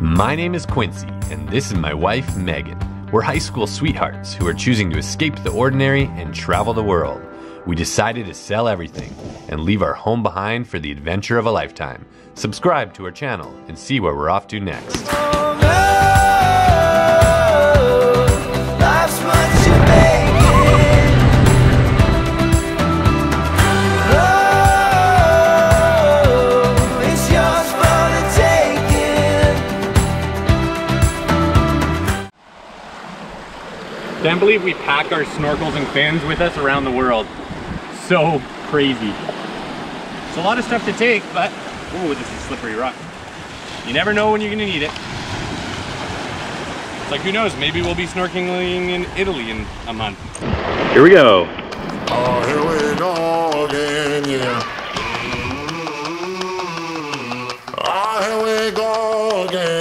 My name is Quincy, and this is my wife, Meghan. We're high school sweethearts who are choosing to escape the ordinary and travel the world. We decided to sell everything and leave our home behind for the adventure of a lifetime. Subscribe to our channel and see where we're off to next. Can't believe we pack our snorkels and fins with us around the world. So crazy. It's a lot of stuff to take, but, oh, this is slippery rock. You never know when you're gonna need it. It's like, who knows, maybe we'll be snorkeling in Italy in a month. Here we go. Oh, here we go again, yeah. Oh, here we go again.